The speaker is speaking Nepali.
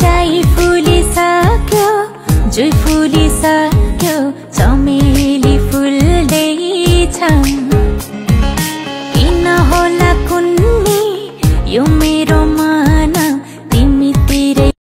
जाई फुलिसक्यो जुई फुलिसक्यो चमेली फुल्दैछ किन होला कुन्नी यो मेरोमा